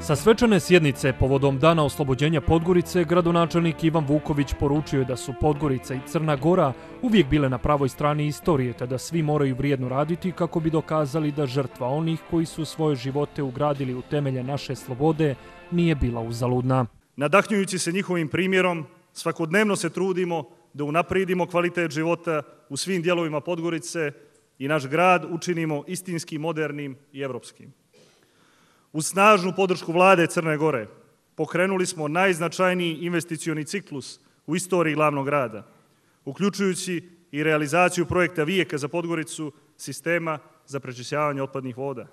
Sa svečane sjednice povodom dana oslobođenja Podgorice, gradonačelnik Ivan Vuković poručio je da su Podgorica i Crna Gora uvijek bile na pravoj strani istorije, te da svi moraju vrijedno raditi kako bi dokazali da žrtva onih koji su svoje živote ugradili u temelje naše slobode nije bila uzaludna. Nadahnjujući se njihovim primjerom, svakodnevno se trudimo da unaprijedimo kvalitet života u svim dijelovima Podgorice i naš grad učinimo istinski modernim i evropskim. U snažnu podršku vlade Crne Gore pokrenuli smo najznačajniji investicioni ciklus u istoriji glavnog grada, uključujući i realizaciju projekta Vijeka za Podgoricu sistema za prečišćavanje otpadnih voda.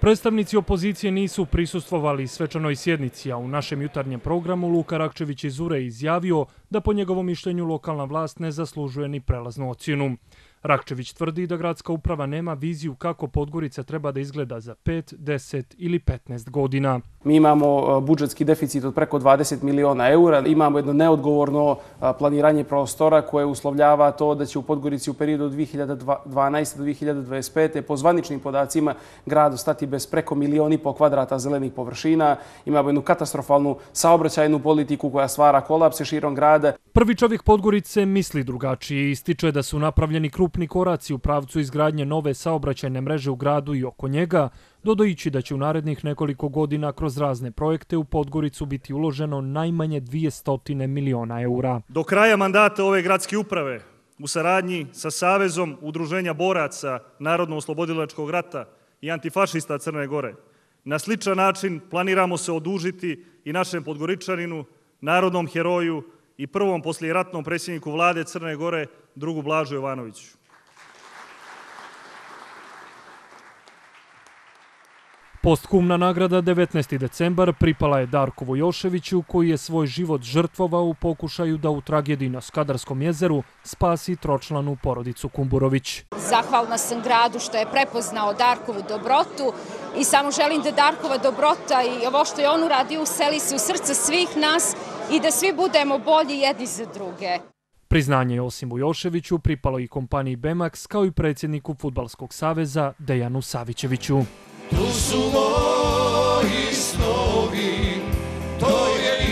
Predstavnici opozicije nisu prisustvovali svečanoj sjednici, a u našem jutarnjem programu Luka Rakčević iz Ure izjavio da po njegovom mišljenju lokalna vlast ne zaslužuje ni prelaznu ocjenu. Rakčević tvrdi da gradska uprava nema viziju kako Podgorica treba da izgleda za 5, 10 ili 15 godina. Mi imamo e, budžetski deficit od preko 20 miliona eura, imamo jedno neodgovorno e, planiranje prostora koje uslovljava to da će u Podgorici u periodu od 2012. do 2025. po zvaničnim podacima grad ostati bez preko milioni po kvadrata zelenih površina. Imamo jednu katastrofalnu saobraćajnu politiku koja stvara kolapse širom grada. Prvi čovjek Podgorice misli drugačije i ističe da su napravljeni krupni koraci u pravcu izgradnje nove saobraćajne mreže u gradu i oko njega, dodojići da će u narednih nekoliko godina kroz razne projekte u Podgoricu biti uloženo najmanje 200 miliona eura. Do kraja mandata ove gradske uprave, u saradnji sa Savezom udruženja boraca Narodno-oslobodilačkog rata i antifašista Crne Gore, na sličan način planiramo se odužiti i našem podgoričaninu, narodnom heroju i prvom poslijeratnom predsjedniku vlade Crne Gore, drugu Blažu Jovanoviću. Postkumna nagrada 19. decembar pripala je Darko Vojoševiću koji je svoj život žrtvovao u pokušaju da u tragediji na Skadarskom jezeru spasi tročlanu porodicu Kumburović. Zahvalna sam gradu što je prepoznao Darkovu dobrotu i samo želim da Darkova dobrota i ovo što je on uradio useli se u srce svih nas i da svi budemo bolji jedni za druge. Priznanje Osim Vojoševiću pripalo i kompaniji Bemax kao i predsjedniku Futbalskog saveza Dejanu Savićeviću. Tu su moji snovi, to je